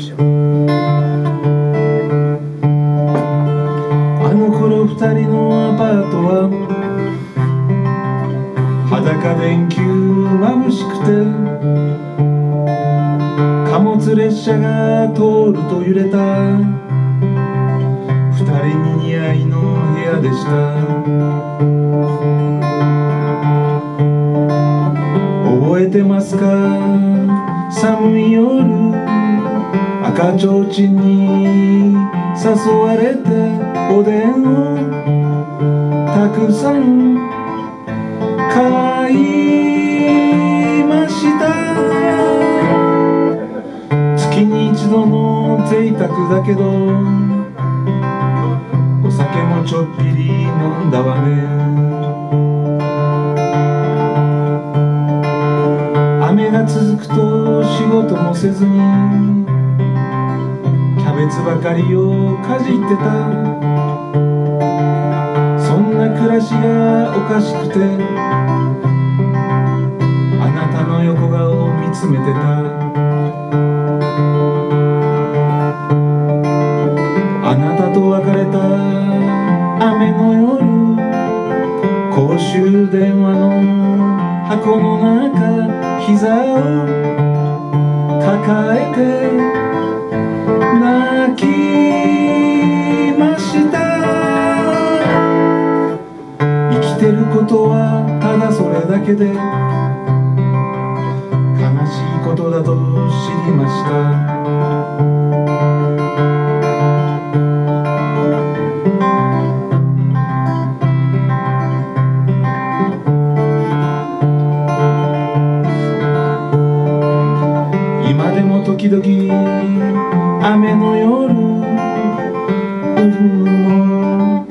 ですよあの頃二人のアパートは裸電球眩しくて貨物列車が通ると揺れた。二人に似合いの部屋でした。覚えてますか？寒い夜。赤ちょうちんに誘われておでんをたくさん買いました。月に一度の贅沢だけどお酒もちょっぴり飲んだわね。雨が続くと仕事もせずにキャベツばかりをかじってた。そんな暮らしがおかしくてあなたの横顔を見つめてた。あなたと別れた。雨の夜。公衆電話の箱の中膝を抱えてきました。生きてることはただそれだけで悲しいことだと知りました。時々雨の夜海の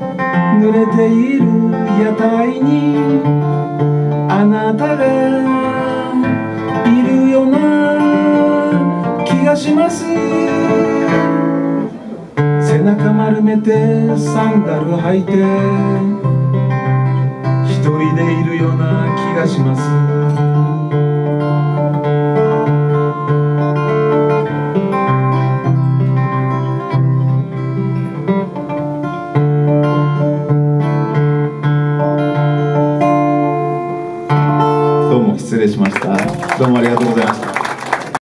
濡れている屋台にあなたがいるような気がします背中丸めてサンダル履いて一人でいるような気がします。失礼しました。どうもありがとうございました。